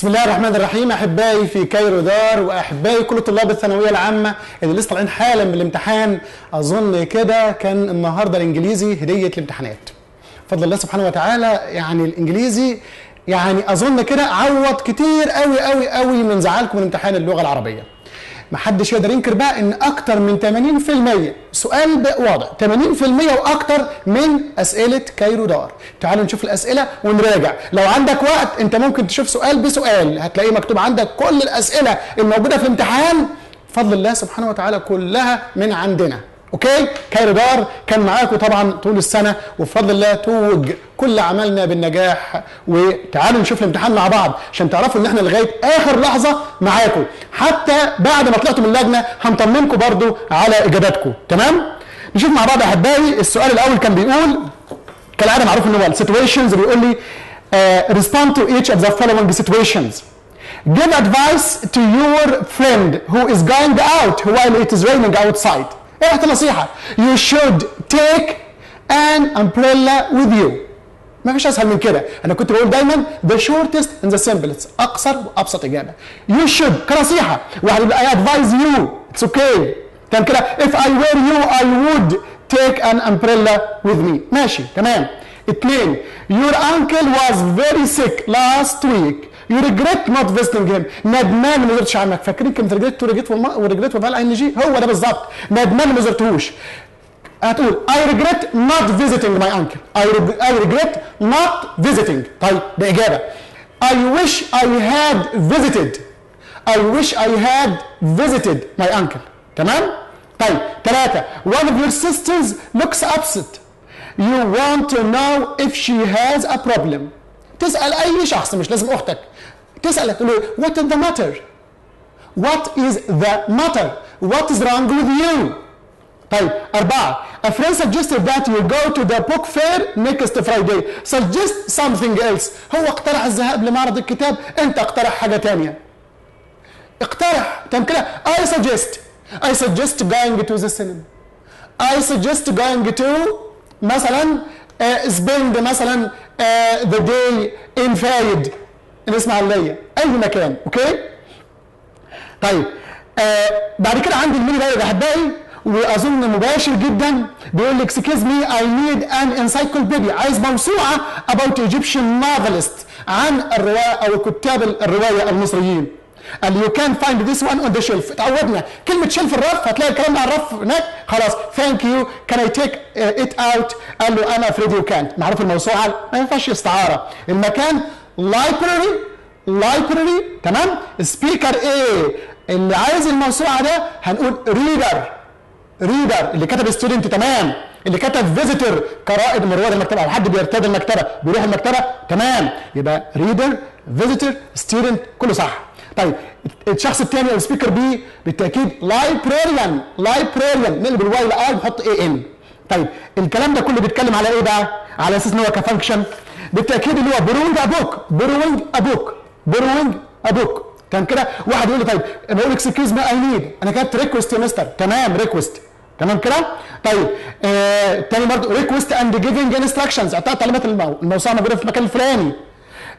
بسم الله الرحمن الرحيم. أحبائي في كايرو دار وأحبائي كل طلاب الثانوية العامة اللي لسه طالعين حالا من الامتحان. أظن كده كان النهارده الإنجليزي هدية الامتحانات. بفضل الله سبحانه وتعالى يعني الإنجليزي يعني أظن كده عوض كتير قوي قوي قوي من زعلكم من امتحان اللغة العربية. محدش يقدر ينكر بقى إن أكتر من 80% سؤال واضح 80% وأكتر من أسئلة كايرو دار تعالوا نشوف الأسئلة ونراجع. لو عندك وقت أنت ممكن تشوف سؤال بسؤال. هتلاقيه مكتوب عندك كل الأسئلة الموجودة في الامتحان. بفضل الله سبحانه وتعالى كلها من عندنا. okay؟ كايرو دار كان معاكم طبعا طول السنة وبفضل الله توج كل عملنا بالنجاح. وتعالوا نشوف الامتحان مع بعض عشان تعرفوا إن إحنا لغاية آخر لحظة معاكم. حتى بعد ما طلعتوا من اللجنة هنطمنكم برضو على إجاباتكم. تمام؟ نشوف مع بعض أحبائي السؤال الأول كان بيقول كالعادة معروف ان هو السيتويشنز بيقول لي uh, respond to each of the following situations. Give advice to your friend who is going out while it is raining outside. اعطي نصيحة you should take an umbrella with you ما فيش اسهل من كده أنا كنت بقول دايما the shortest and the simplest اقصر وابسط اجابه you should كنصيحه واحد يقول I advise you it's okay كان كده if I were you I would take an umbrella with me ماشي تمام اثنين your uncle was very sick last week you regret not visiting him ندمان ما زرتش عمك فاكرين كلمة regret to regret و regret و verb ing هو ده بالظبط ندمان ما زرتهوش هتقول I regret not visiting my uncle I regret not regret طيب ده إجابة. I wish I had visited. I wish I had visited my uncle تمام؟ طيب ثلاثة. One of your sisters looks upset. You want to know if she has a problem. تسأل أي شخص مش لازم أختك. تسأل تقول له what is the matter what is the matter what is wrong with you طيب أربعة A friend suggested that you go to the book fair next Friday. Suggest something else. هو اقترح الذهاب لمعرض الكتاب، أنت اقترح حاجة تانية. اقترح تمام كده I suggest I suggest going to the cinema. I suggest going to مثلا uh, spend مثلا uh, the day in فايد الإسماعيلية أي مكان okay؟ طيب آه بعد كده عندي الميني بقى احبائي وأظن مباشر جدا بيقول لي excuse me I need an encyclopedia عايز موسوعة about Egyptian novelist عن الرواية أو كتاب الرواية المصريين. قال you can find this one on the shelf اتعودنا. كلمة shelf الرف هتلاقي الكلام ده على الرف هناك. خلاص thank you can I take it out قال له أنا افريد يو كانت معروف الموسوعة؟ ما ينفعش استعارة. المكان library library تمام؟ speaker A اللي عايز الموسوعة ده هنقول reader reader اللي كتب student تمام؟ اللي كتب visitor كرائد من رواد المكتبة أو حد بيرتاد المكتبة بيروح المكتبة تمام؟ يبقى reader visitor student كله صح. طيب الشخص الثاني ال speaker B بالتأكيد librarian librarian نقلب ال Y ل I نحط A N طيب الكلام ده كله بيتكلم على إيه بقى؟ على أساس إن هو ك function بالتأكيد اللي هو borrowing a book borrowing a book borrowing a book. كان كده واحد يقول لي طيب بقول excuse me I need أنا كتبت request يا مستر تمام request تمام كده؟ طيب آه تاني برضه request and giving instructions اعطاء تعليمات المو... الموسوعه موجودة في المكان الفلاني.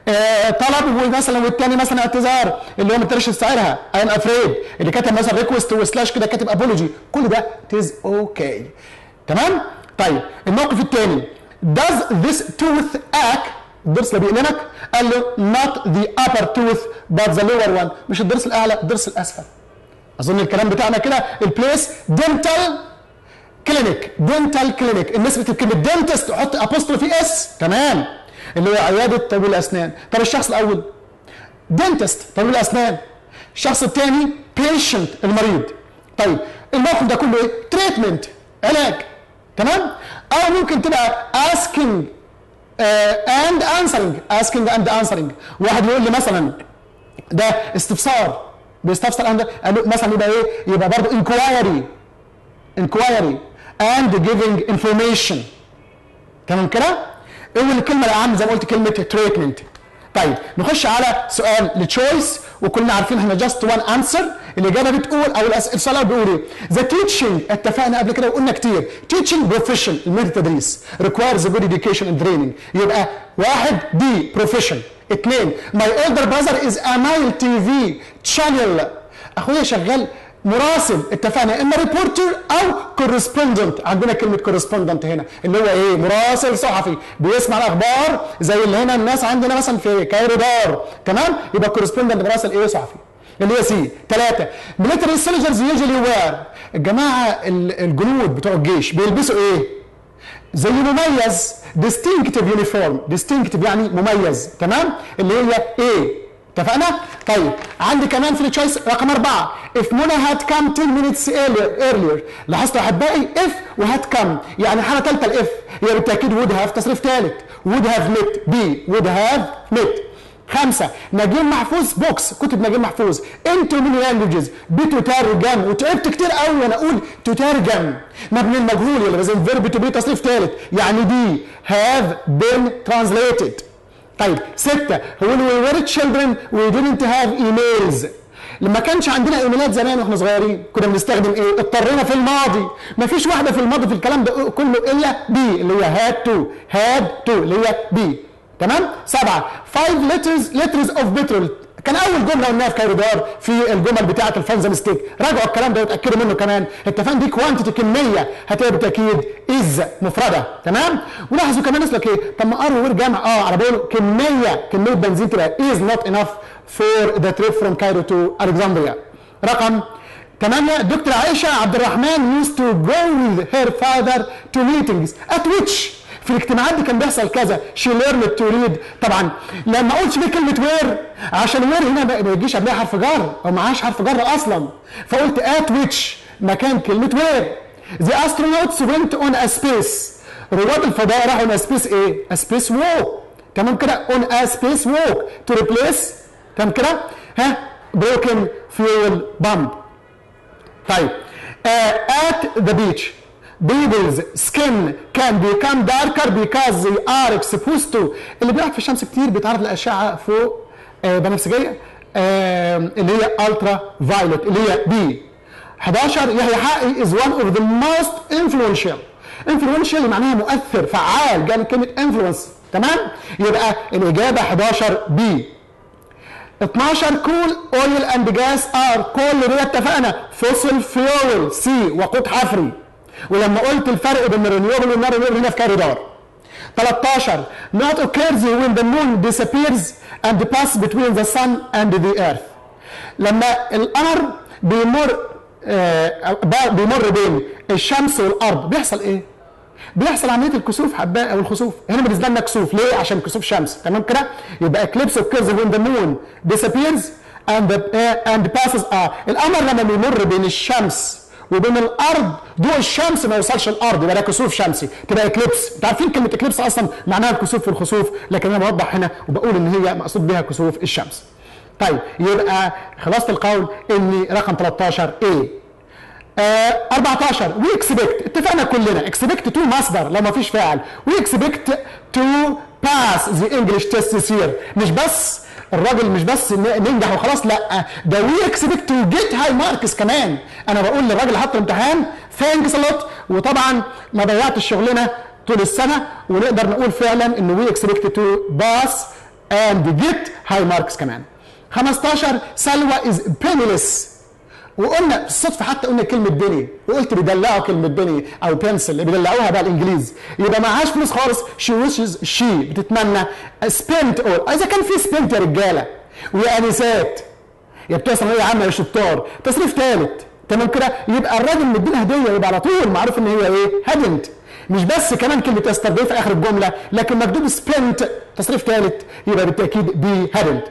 آه طلب ومثلا والتاني مثلا اعتذار اللي هو ما قدرش يستعيرها I am afraid اللي كتب مثلا request و slash كده كاتب apology كل ده it is okay تمام؟ طيب الموقف الثاني does this tooth ache? الضرس اللي بيألمك قال له not the upper tooth but the lower one. مش الضرس الأعلى الضرس الأسفل. أظن الكلام بتاعنا كده. ال place dental clinic dental clinic الناس بتكتب كلمه dentist تحط apostrophe S تمام. اللي هو عيادة طبيب الاسنان طب الشخص الأول؟ dentist طبيب الاسنان الشخص الثاني؟ patient المريض. طيب الموقف ده كله إيه؟ treatment علاج. تمام؟ أو ممكن تبقى asking and answering asking and answering واحد يقول لي مثلا ده استفسار بيستفسر له مثلا يبقى إيه؟ يبقى برضه inquiry inquiry and giving information تمام كده؟ أول الكلمة الاهم زي ما قلت كلمة treatment طيب نخش على سؤال ال choice وكلنا عارفين إحنا just one answer الإجابة بتقول أو السؤال بيقول إيه؟ the teaching اتفقنا قبل كده وقلنا كتير. teaching profession المهنه التدريس requires good education and training يبقى واحد D profession اثنين my elder brother is a Nile TV channel. أخويا شغال مراسل اتفقنا إما reporter أو correspondent عندنا كلمة correspondent هنا اللي هو إيه؟ مراسل صحفي بيسمع الأخبار زي اللي هنا الناس عندنا مثلا في كايرو دار. تمام؟ يبقى correspondent مراسل إيه صحفي؟ اللي هي C ثلاثة military soldiers usually wear. الجماعة ال- الجنود بتوع الجيش بيلبسوا إيه؟ زي مميز. distinctive uniform. distinctive يعني مميز. تمام؟ اللي هي إيه؟ اتفقنا؟ طيب عندي كمان في ال choice رقم أربعة. if Mona had come 10 minutes earlier, لاحظتوا يا أحبائي؟ if و had come. يعني حالة ثالثة ال if هي بالتأكيد would have تصريف ثالث would have met. B would have met. خمسة نجيب محفوظ books كتب نجيب محفوظ. into many languages بتترجم وتعبت كتير قوي وأنا أقول تترجم مبني المجهول يلا لازم verb to be تصريف ثالث يعني D have been translated. طيب ستة when we were children we didn't have emails. لما كانش عندنا ايميلات زمان وإحنا صغيرين كنا بنستخدم إيه؟ اضطرينا في الماضي. مفيش واحدة في الماضي في الكلام ده كله إلا B اللي هي had to had to اللي هي B تمام؟ سبعة. Five litres litres of petrol كان أول جملة قلناها في كايرو دار في الجمل بتاعة ال find the mistake راجعوا الكلام ده وتأكدوا منه كمان. اتفقنا دي quantity كمية. هتبقى بالتأكيد is مفردة. تمام؟ ولاحظوا كمان اسمك إيه؟ طب ما are were جمع آه عربيه كمية كمية بنزين تبقى is not enough for the trip from Cairo to Alexandria رقم 8 دكتور عائشة عبد الرحمن used to go with her father to meetings. At which في الاجتماعات دي كان بيحصل كذا. she learned to read طبعا لما قلتش ليه كلمة where عشان where هنا ما ما يجيش قبلها حرف جر أو معهاش حرف جر أصلا. فقلت ات ويتش مكان كلمة وير The astronauts went on a space. رواد الفضاء راحوا on a space إيه؟ a space walk. تمام كده on a space walk to replace تمام كده ها؟ broken fuel pump طيب uh, at the beach. Skin can become darker because they are exposed to اللي بيقعد في الشمس كتير بيتعرض لأشعة فوق آه بنفسجيه آه اللي هي ultra violet اللي هي B 11 يحيى حقي is one of the most influential. Influential معناها مؤثر فعال جاي من كلمة influence. تمام؟ يبقى الإجابة 11 B 12 coal oil and gas are كل دول اتفقنا. fossil fuel C وقود حفري. ولما قلت الفرق بين ال renewable وال non renewable هنا في كايرو دار 13 not occurs when the moon disappears and pass between the sun and the earth. لما القمر بيمر آه بيمر بين الشمس والأرض بيحصل إيه؟ بيحصل عملية الكسوف حباء أو الخسوف. هنا بالنسبة لنا كسوف. ليه؟ عشان كسوف شمس. تمام كده؟ يبقى when the moon disappears and the, uh, and passes. آه القمر لما بيمر بين الشمس وبين الأرض ضوء الشمس ما يوصلش الأرض يبقى كسوف شمسي تبقى eclipse. أنتوا عارفين كلمة eclipse أصلا معناها الكسوف والخسوف لكن أنا بوضح هنا وبقول إن هي مقصود بها كسوف الشمس. طيب يبقى خلاصة القول إن رقم 13 A آه 14 we expect اتفقنا كلنا. expect to مصدر لو ما فيش فاعل. we expect to pass the English test year مش بس الراجل مش بس ننجح وخلاص لا ده we expect to get high marks كمان. أنا بقول للراجل حط الامتحان thanks a lot وطبعا ما ضيعتش شغلنا طول السنة ونقدر نقول فعلا إن we expect to pass and get high marks كمان. 15 سلوى is penniless وقلنا بالصدفه حتى قلنا كلمة penny وقلت بيدلعوا كلمة penny أو pence اللي بيدلعوها بقى الإنجليز. يبقى معهاش فلوس خالص she wishes she بتتمنى spent all إذا كان في spent يا رجالة ويا أنسات. يا بتوع ثانويه عامه يا شطار. تصريف ثالث تمام كده؟ يبقى الراجل مدينا هدية يبقى على طول معروف إن هي إيه؟ hadn't مش بس كمان كلمة yesterday في آخر الجملة لكن مكتوب spent تصريف ثالث يبقى بالتأكيد بي hadn't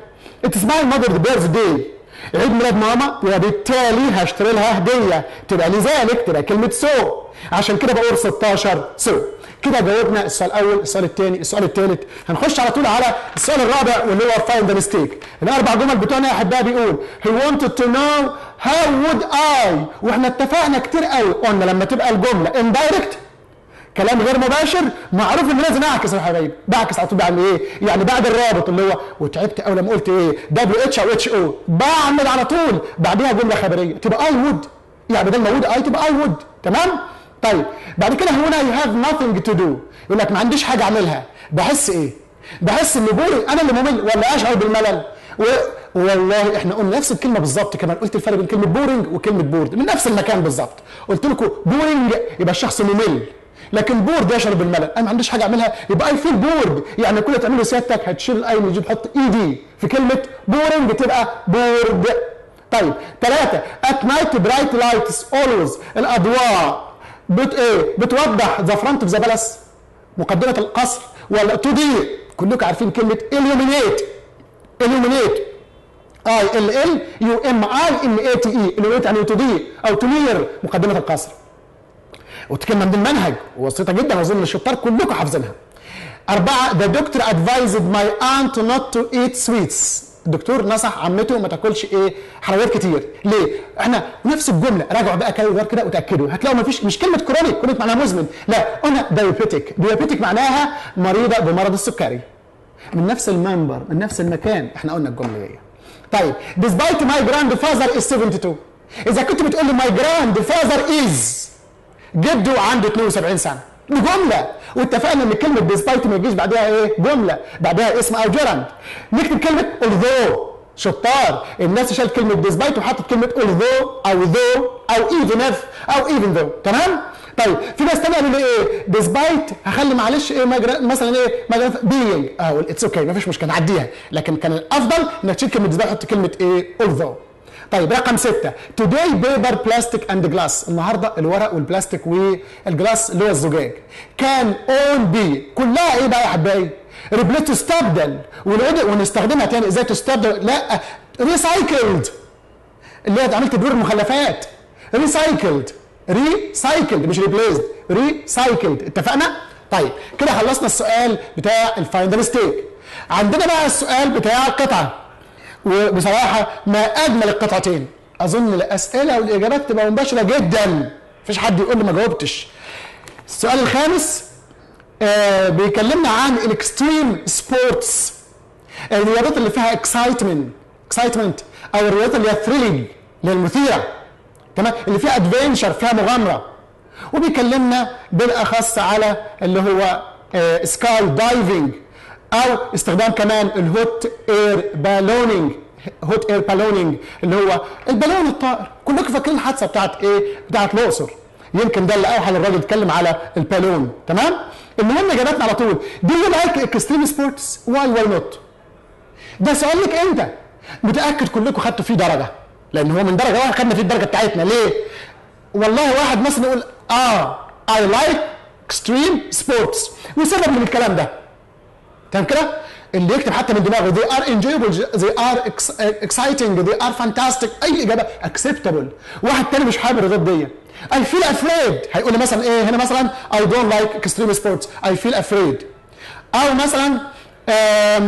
it's my mother birthday عيد ميلاد ماما وبالتالي هشتري لها هدية. تبقى لذلك تبقى كلمة so عشان كده بقول 16 so كده جاوبنا السؤال الأول السؤال الثاني السؤال الثالث هنخش على طول على السؤال الرابع واللي هو find the mistake الاربع جمل بتوعنا يا احبائي بيقول he wanted to know how would I. وإحنا اتفقنا كتير قوي. قلنا لما تبقى الجملة indirect كلام غير مباشر معروف ان لازم أعكس يا حبايبي بعكس على طول بعمل إيه؟ يعني بعد الرابط اللي هو وتعبت قوي لما قلت إيه؟ WH أو H أو بعمل على طول. بعديها جملة خبرية. تبقى I would يعني بدل ما would I تبقى I would تمام؟ طيب. بعد كده هنا I have nothing to do يقول لك ما عنديش حاجة أعملها. بحس إيه؟ بحس إن boring أنا اللي ممل. ولا أشعر بالملل. و... والله إحنا قلنا نفس الكلمة بالظبط كمان. قلت الفرق بين كلمة boring وكلمة bored من نفس المكان بالظبط. قلت لكم boring يبقى الشخص ممل. لكن bored يشعر بالملل. أنا ما عنديش حاجة أعملها. يبقى I feel bored يعني كل تعمله سيادتك هتشيل ال ING تحط ED في كلمة boring تبقى bored طيب ثلاثة at night bright lights always. الأضواء بت إيه؟ بتوضح. the front of the palace مقدمة القصر. ولا تضيء كلكم عارفين كلمة illuminate. Illuminate. I L L U M I N A T E illuminate يعني تضيء أو تنير مقدمة القصر. من المنهج. وبسيطة جدا واظن الشطار كلكم حافظينها. أربعة the doctor advised my aunt not to eat sweets. الدكتور نصح عمته ما تاكلش إيه؟ حلويات كتير. ليه؟ إحنا نفس الجملة. راجعوا بقى كده كده وتأكدوا. هتلاقوا ما فيش مش كلمة chronic chronic معناها مزمن. لا قلنا diabetic diabetic معناها مريضة بمرض السكري. من نفس المنبر من نفس المكان. إحنا قلنا الجملة دي. طيب despite my grandfather is 72 إذا كنت بتقول لي my grandfather is جده عنده 72 سنة. جملة. واتفقنا إن كلمة despite ما يجيش بعدها إيه؟ جملة. بعدها اسم أو gerund نكتب كلمة although. شطار. الناس شال كلمة despite وحطت كلمة although أو though أو even if أو even though. تمام؟ طيب في ناس تانية قالوا إيه؟ despite هخلي معلش إيه؟ مجرى مثلا إيه؟ مجرى being آه it's okay مفيش مشكلة. نعديها. لكن كان الأفضل إنك تشيل كلمة despite تحط كلمة إيه؟ although. طيب رقم ستة. Today paper plastic and glass. النهاردة الورق والبلاستيك وال glass اللي هو الزجاج. can all be كلها إيه بقى يا حبايبي replace تستبدل ونستخدمها تاني. إزاي تستبدل لا recycled اللي هي عملت دور المخلفات. recycled recycled مش replaced recycled اتفقنا؟ طيب كده خلصنا السؤال بتاع ال find mistake عندنا بقى السؤال بتاع القطعه وبصراحة ما أجمل القطعتين. أظن الأسئلة والاجابات تبقى مباشرة جدا. مفيش حد يقول لي ما جاوبتش. السؤال الخامس آه بيكلمنا عن ال extreme sports. الرياضات اللي فيها excitement excitement أو الرياضات اللي هي thrilling اللي هي تمام؟ اللي فيها adventure فيها مغامرة. وبيكلمنا بالأخص على اللي هو آه skydiving أو استخدام كمان ال hot air ballooning hot air ballooning اللي هو البالون الطائر. كلكم فاكرين الحادثة بتاعت إيه؟ بتاعت الأقصر. يمكن ده اللي اوحى للراجل يتكلم على البالون. تمام؟ المهم اجاباتنا على طول. do you like extreme sports. why why not. ده سؤال لك أنت. متأكد كلكم خدتوا فيه درجة؟ لأن هو من درجة واحدة خدنا فيه الدرجة بتاعتنا. ليه؟ والله واحد مثلا يقول آه I like extreme sports وسبب من الكلام ده. تمام كده اللي يكتب حتى من دماغه they are enjoyable they are exciting they are fantastic اي اجابه acceptable واحد تاني مش حابب الرياضات دي I feel afraid هيقول لي مثلا إيه هنا مثلا I don't like extreme sports I feel afraid أو مثلا um,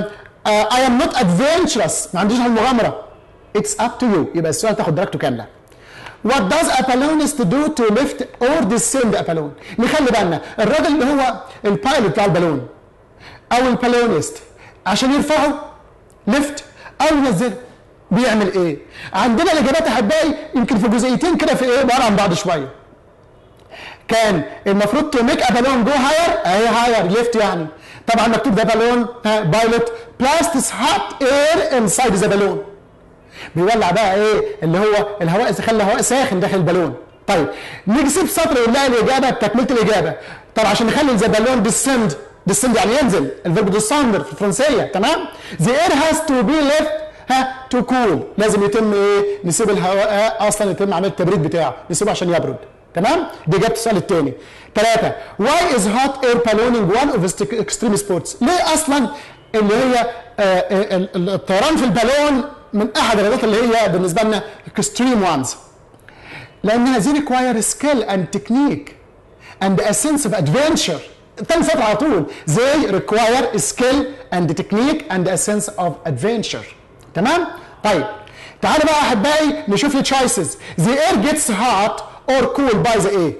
uh, I am not adventurous ما عنديش المغامره It's up to you يبقى السؤال تاخد درجته كامله What does a balloonist do to lift or descend a balloon؟ نخلي بالنا الراجل اللي هو ال pilot بتاع البالون أو ال balloonist عشان يرفعه lift أو ينزله بيعمل إيه؟ عندنا الإجابات احبائي يمكن في جزئيتين كده في إيه؟ بعاد عن بعض شوية. كان المفروض to make a balloon go higher اهي higher lift يعني. طبعا مكتوب the balloon pilot blasts hot air inside the balloon بيولع بقى إيه؟ اللي هو الهواء خلى الهواء ساخن داخل البالون. طيب نيجي سيب سطر ونلاقي الإجابة بتكمله الإجابة. طب عشان نخلي the balloon descend descend يعني ينزل. ال verb descendre في الفرنسية. تمام؟ The air has to be left ها to cool لازم يتم إيه؟ نسيب الهواء أصلا يتم عملية التبريد بتاعه. نسيبه عشان يبرد. تمام؟ دي اجابه السؤال الثاني ثلاثة why is hot air ballooning one of extreme sports? ليه أصلا اللي هي آه الطيران في البالون من أحد الرياضات اللي هي بالنسبة لنا extreme ones لانها زي require skill and technique and a sense of adventure. سطر على طول. They require skill and technique and a sense of adventure. تمام؟ طيب تعالوا بقى احبائي نشوف ال choices the air gets hot or cool by the إيه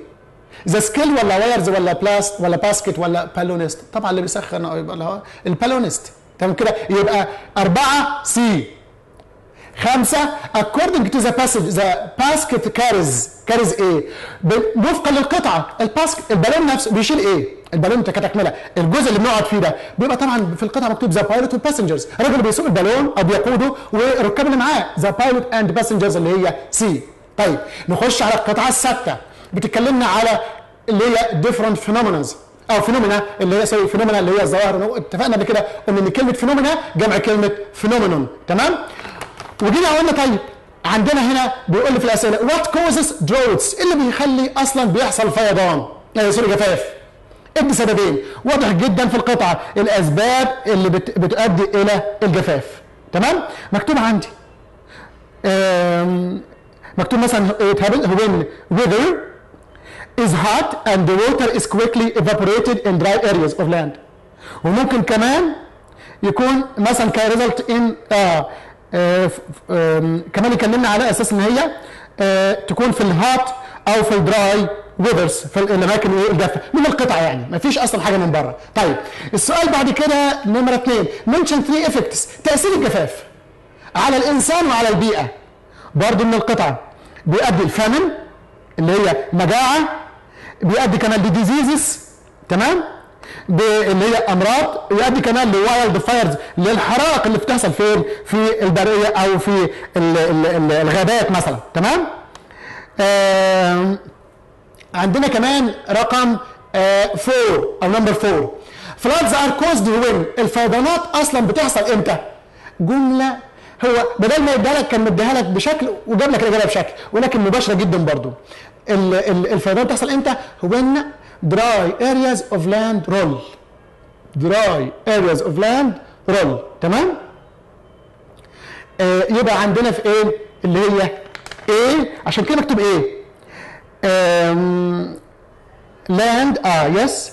the skill ولا wires ولا blast ولا basket ولا balloonist طبعا اللي بيسخن يبقى ال balloonist تمام كده؟ يبقى أربعة C خمسة according to the passage the basket carries carries إيه وفقا للقطعة. ال basket البالون نفسه بيشيل إيه البالون كتكمله الجزء اللي بنقعد فيه ده بيبقى طبعا في القطعه مكتوب the pilot وال passengers الراجل اللي بيسوق البالون أو بيقوده والركاب اللي معاه the pilot and passengers اللي هي C طيب نخش على القطعة السادسه بتتكلمنا على اللي هي different phenomenons أو phenomena اللي هي sorry phenomena اللي هي الظواهر. اتفقنا قبل كده إن كلمة phenomena جمع كلمة phenomenon تمام؟ وجينا قلنا طيب عندنا هنا بيقول في الأسئلة what causes droughts إيه اللي بيخلي أصلا بيحصل فيضان؟ يعني sorry جفاف. ادي سببين واضح جدا في القطعه الأسباب اللي بت... بتؤدي إلى الجفاف. تمام؟ مكتوب عندي. أم... مكتوب مثلا it happens when weather is hot and the water is quickly evaporated in dry areas of land. وممكن كمان يكون مثلا ك result ان آه آه كمان يكلمنا على أساس إن هي آه تكون في ال hot أو في ال dry weathers في الأماكن الجافه من القطعه يعني. ما فيش أصلا حاجة من بره. طيب السؤال بعد كده نمرة اثنين mention 3 effects تأثير الجفاف على الإنسان وعلى البيئة. برضه من القطعه بيؤدي ال famine اللي هي مجاعه بيؤدي كمان ل diseases. تمام؟ اللي هي أمراض. يؤدي كمان ل wild fires للحرائق اللي بتحصل فين في البرية أو في ال ال ال الغابات مثلا. تمام؟ آه عندنا كمان رقم 4 آه أو number 4 floods are caused when الفيضانات أصلا بتحصل إمتى؟ جملة هو بدل ما يديها لك كان مديها لك بشكل وجاب لك الإجابة بشكل ولكن مباشرة جدا برضو. الفيضان بتحصل إمتى؟ when dry areas of land roll. Dry areas of land roll. تمام؟ آه يبقى عندنا في إيه اللي هي إيه عشان كده مكتوب إيه um, land آه yes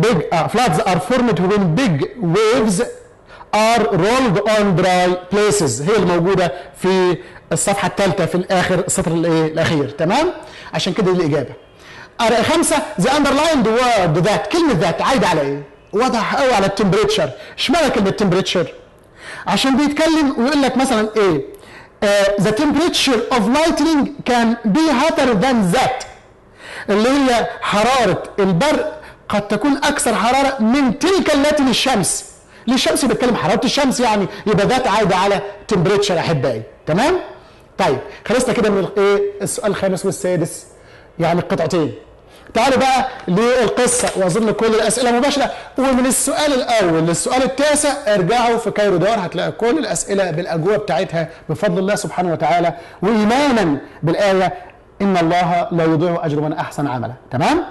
big uh, floods are formed when big waves are rolled on dry places هي الموجودة في الصفحة الثالثة في الآخر السطر الأخير تمام عشان كده الإجابة خمسة the underlined word that كلمة that عايدة على إيه؟ واضح قوي على ال temperature اشمعنى كلمة temperature؟ عشان بيتكلم ويقول لك مثلا إيه؟ Uh, the temperature of lightning can be hotter than that. اللي هي حرارة البرق قد تكون أكثر حرارة من تلك التي للشمس. ليه الشمس بيتكلم حرارة الشمس يعني يبقى that عايدة على temperature أحبائي. تمام؟ طيب خلصنا كده من إيه السؤال الخامس والسادس. يعني القطعتين تعالوا بقى للقصة وأظن كل الأسئلة مباشرة ومن السؤال الأول للسؤال التاسع ارجعوا في كايرو دار هتلاقي كل الأسئلة بالأجوبة بتاعتها بفضل الله سبحانه وتعالى وإيمانا بالآية إن الله لا يضيع أجر من أحسن عملا تمام؟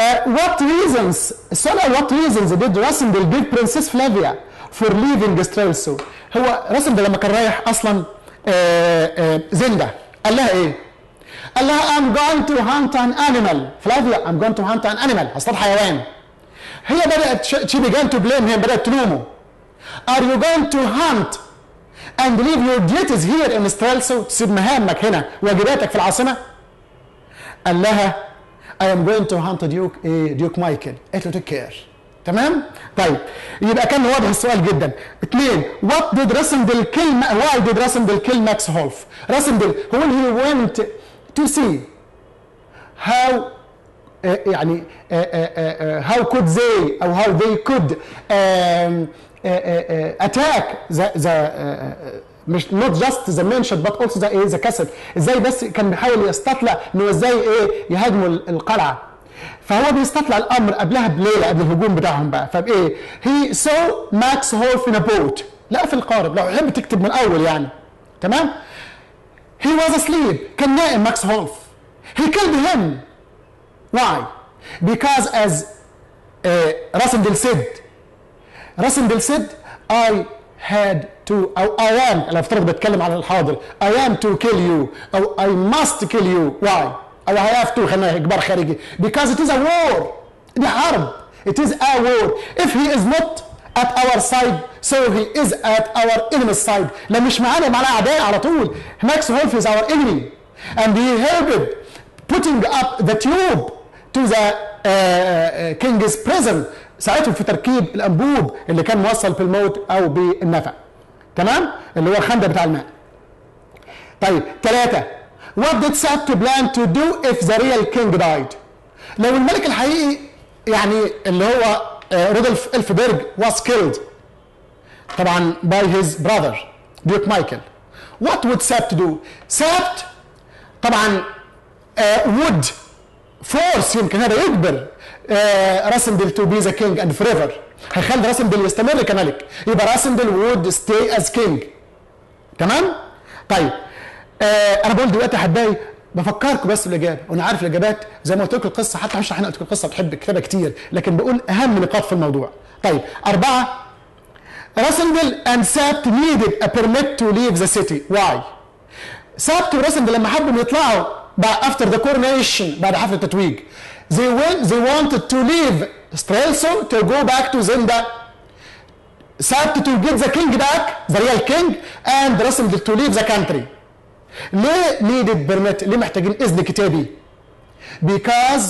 Uh, what reasons السؤال what reasons did Rassendel give Princess Flavia for leaving Strelso هو راسندل لما كان رايح أصلا آه آه زندا قال لها إيه؟ قال لها I'm going to hunt an animal فلافيا I'm going to hunt an animal هصطاد حيوان هي بدأت she began to blame him بدأت تلومه Are you going to hunt and leave your duties here in Strelso تسيب مهامك هنا واجباتك في العاصمة قال لها I am going to hunt Duke إيه Duke مايكل قالت له take care تمام؟ طيب يبقى كان واضح السؤال جدا. اثنين what did Rassendel kill why did Rassendel kill Max Holf؟ Rassendel when he went to see how uh, يعني uh, uh, how could they أو how they could um, attack the, the مش not just the mentioned but also the إيه the castle. إزاي بس كان بيحاول يستطلع إنه إزاي إيه يهاجموا القلعة. فهو بيستطلع الأمر قبلها بليلة قبل الهجوم بتاعهم بقى. فبايه he saw Max Holf in a boat. لا في القارب لو تحب تكتب من الأول يعني. تمام؟ he was asleep كان نائم ماكس هولف he killed him why because as uh, راسندل said راسندل said I had to أو I am لو افترض بتكلم على الحاضر I am to kill you أو I must kill you why أو I have to خلينا إجبار خارجي because it is a war دي حرب it is a war if he is not at our side so he is at our enemy's side لا مش معانا معانا أعداء على طول Max Wolf is our enemy and he helped putting up the tube to the uh, uh, king's prison ساعدهم في تركيب الانبوب اللي كان موصل بالموت أو بالنفق تمام اللي هو الخندق بتاع الماء طيب ثلاثة what did Sato plan to do if the real king died لو الملك الحقيقي يعني اللي هو آه، رودولف الفبرج was killed. طبعا by his brother ديوك مايكل what would سابت do? سابت طبعا آه، would force يمكن هذا يجبر آه، راسندل to be the king and forever. هيخلي راسندل يستمر كملك يبقى راسندل would stay as king. تمام؟ طيب آه أنا بقول دلوقتي احبائي بفكركم بس بالإجابة. وأنا عارف الإجابات. زي ما قلت لكم القصة حتى مش هحكي لكم القصة بتحب الكتابة كتير. لكن بقول أهم نقاط في الموضوع. طيب أربعة. Rassendyll and Sapt needed a permit to leave the city why Sapt Rassendyll لما حبوا يطلعوا بعد after the coronation بعد حفله التتويج. they will they wanted to leave Strelsau to go back to Zenda Sapt to get the king back the real king and Rassendyll to leave the country. ليه needed permit ليه محتاجين إذن كتابي. Because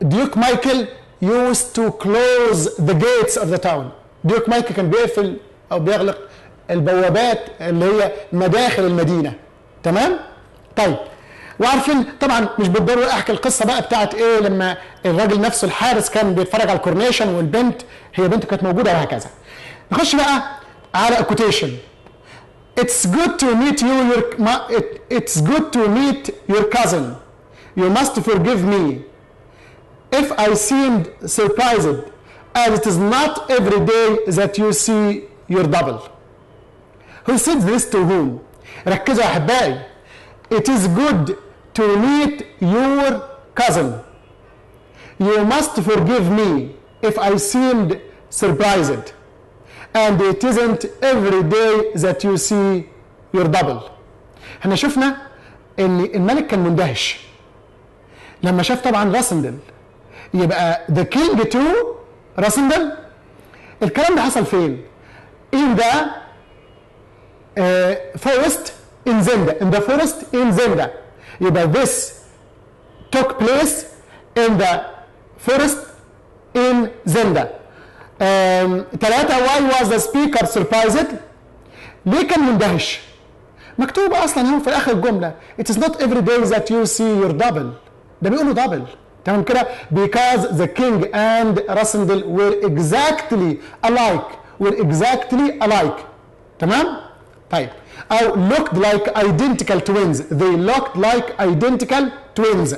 Duke Michael used to close the gates of the town. Duke Michael كان بيقفل أو بيغلق البوابات اللي هي مداخل المدينة. تمام؟ طيب. وعارفين طبعا مش بالضرورة أحكي القصة بقى بتاعت إيه لما الراجل نفسه الحارس كان بيتفرج على ال coronation والبنت هي بنت كانت موجودة وهكذا. نخش بقى على ال quotation It's good to meet you your ma- it, it's good to meet your cousin. You must forgive me if I seemed surprised as it is not every day that you see your double. Who said this to whom? ركزوا يا احبائي. It is good to meet your cousin. You must forgive me if I seemed surprised. And it isn't every day that you see your double. إحنا شفنا ان الملك كان مندهش لما شاف طبعا راسندل يبقى the king to راسندل الكلام ده حصل فين؟ in the uh, forest in Zenda in the forest in Zenda يبقى this took place in the forest in Zenda um, ثلاثة why was the speaker surprised ليه كان مندهش مكتوبة أصلا هو في آخر الجملة it is not every day that you see your double ده بيقولوا double تمام كده because the king and Rassendel were exactly alike were exactly alike تمام طيب أو looked like identical twins they looked like identical twins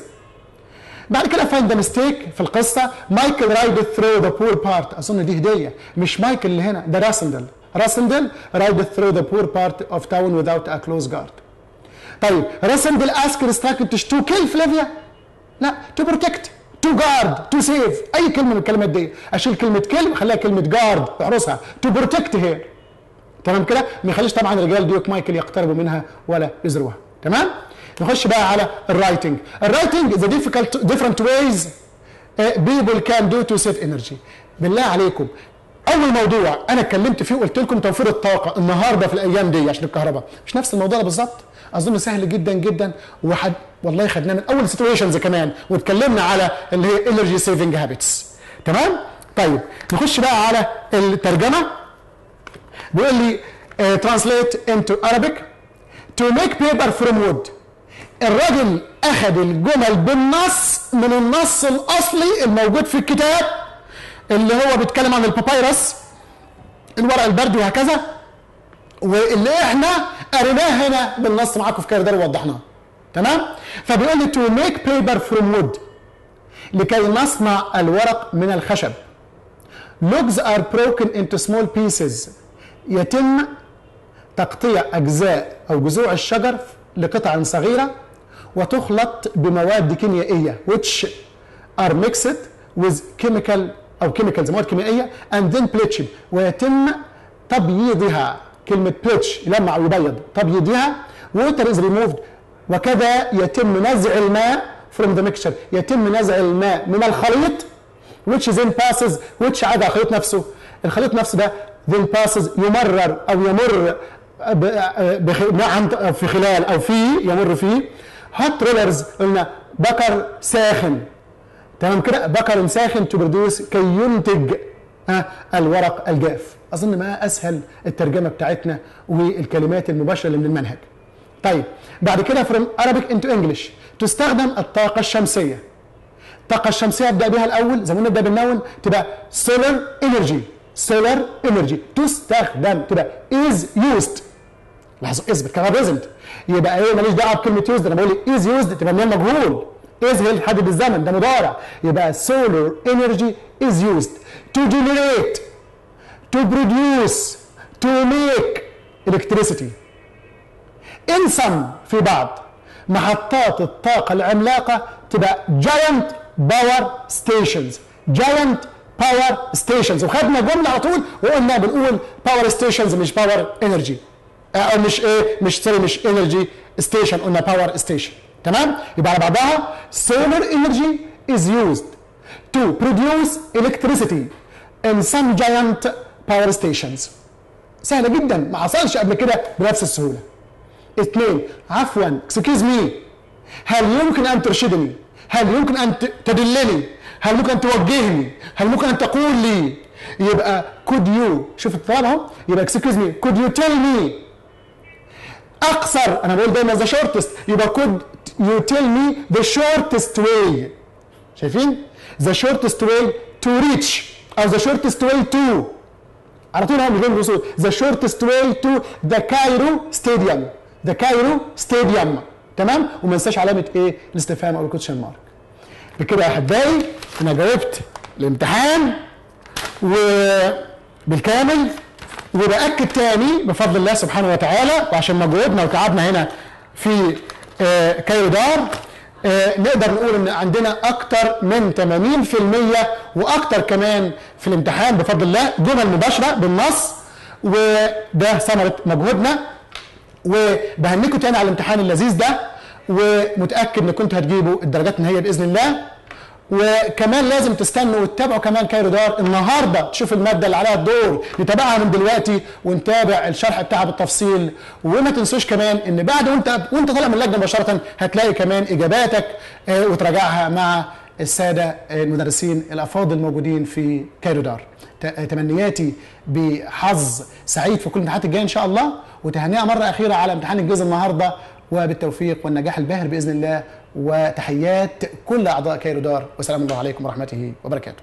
بعد كده the mistake في القصة. مايكل رايد through the poor part. أظن دي هدية. مش مايكل اللي هنا ده راسندل. راسندل رايد through the poor part of town without a close guard. طيب راسندل ask instructed to kill فلافيا لا to protect to guard to save. أي كلمة من الكلمات دي. أشيل كلمة كلمه خليها كلمة جارد احرسها to protect here. تمام كده؟ ما يخليش طبعا رجال ديوك مايكل يقتربوا منها ولا يزروها. تمام؟ نخش بقى على ال writing. ال writing the different ways uh, people can do to save energy. بالله عليكم. أول موضوع أنا اتكلمت فيه وقلت لكم توفير الطاقة النهارده في الأيام دي عشان الكهرباء. مش نفس الموضوع ده بالظبط؟ أظن سهل جدا جدا. وحد والله خدناه من أول situations كمان واتكلمنا على اللي هي energy saving habits تمام؟ طيب نخش بقى على الترجمة. بيقول لي translate into Arabic. To make paper from wood. الراجل أخذ الجمل بالنص من النص الأصلي الموجود في الكتاب اللي هو بيتكلم عن ال papyrus الورق البردي وهكذا واللي إحنا قريناه هنا بالنص معاكم في كاردر ووضحناه تمام؟ فبيقول لي to make paper from wood لكي نصنع الورق من الخشب. Logs are broken into small pieces. يتم تقطيع أجزاء أو جذوع الشجر لقطع صغيرة وتخلط بمواد كيميائية which are mixed with chemical أو chemicals مواد كيميائية and then bleached ويتم تبييضها. كلمة bleach يلمع ويبيض تبييضها. water is removed. وكذا يتم نزع الماء from the mixture. يتم نزع الماء من الخليط which then passes which عاد على الخليط نفسه. الخليط نفسه ده then passes يمرر أو يمر عند في خلال أو في يمر فيه. hot rollers قلنا بكر ساخن. تمام كده؟ بكر ساخن to produce كي ينتج الورق الجاف. أظن ما أسهل الترجمة بتاعتنا والكلمات المباشرة اللي من المنهج. طيب بعد كده from Arabic into English. تستخدم الطاقة الشمسية. الطاقة الشمسية أبدأ بها الأول زي ما نبدأ بال noun تبقى solar energy solar energy تستخدم. تبقى is used لاحظوا اثبت. كلام present يبقى إيه؟ ماليش دعوة بكلمة used أنا بقول is used تبقى مجهول. is هي تحدد الزمن ده مضارع يبقى energy is used. To generate. To produce. To make electricity. in some في بعض محطات الطاقة العملاقة تبقى giant power stations. Giant power stations. وخدنا جملة على طول وقلنا بنقول power stations مش power energy. أو مش إيه مش sorry مش energy station قلنا power station. تمام؟ يبقى على بعضها solar energy is used to produce electricity in some giant power stations. سهلة جدا ما حصلش قبل كده بنفس السهولة. اثنين عفوا excuse me هل يمكن أن ترشدني؟ هل يمكن أن تدلني؟ هل ممكن أن توجهني؟ هل ممكن أن تقول لي؟ يبقى could you شوف الطلب أهو يبقى excuse me could you tell me أقصر. أنا بقول دايما the shortest يبقى could you tell me the shortest way شايفين؟ the shortest way to reach أو the shortest way to. على طول هم بيقولوا الرسول the shortest way to the Cairo stadium. the Cairo stadium. تمام؟ وما ننساش علامة إيه الاستفهام أو الكوتشن مارك بكده يا احبائي أنا جاوبت الامتحان وبالكامل وباكد تاني بفضل الله سبحانه وتعالى وعشان مجهودنا وتعبنا هنا في آه كايرو دار آه نقدر نقول إن عندنا أكتر من 80% وأكتر كمان في الامتحان بفضل الله جمل مباشرة بالنص وده ثمرة مجهودنا. وبهنيكم تاني على الامتحان اللذيذ ده ومتأكد إن كنتوا هتجيبوا الدرجات النهائية بإذن الله. وكمان لازم تستنوا وتتابعوا كمان كايرو دار. النهارده تشوف المادة اللي عليها الدور. نتابعها من دلوقتي ونتابع الشرح بتاعها بالتفصيل. وما تنسوش كمان إن بعد وانت وانت طالع من اللجنة مباشرة هتلاقي كمان إجاباتك آه، وتراجعها مع السادة المدرسين الأفاضل الموجودين في كايرو دار. تمنياتي بحظ سعيد في كل الامتحانات الجاية إن شاء الله. وتهنئة مرة أخيرة على امتحان الجزء النهارده. وبالتوفيق والنجاح الباهر بإذن الله. وتحيات كل أعضاء كايرو دار والسلام عليكم ورحمته وبركاته.